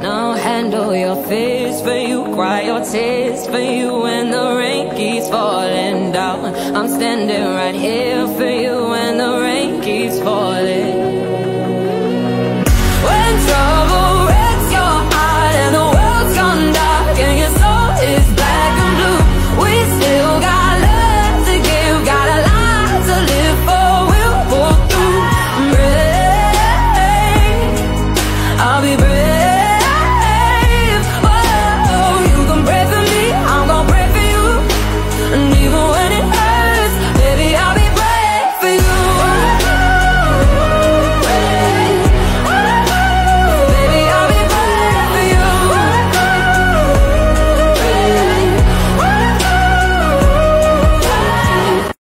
Now handle your fears for you, cry your tears for you when the rain keeps falling down. I'm standing right here